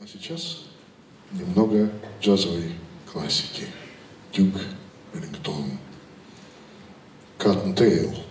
А сейчас немного джазовой классики. Дюк Эллингтон. Cotton Tail.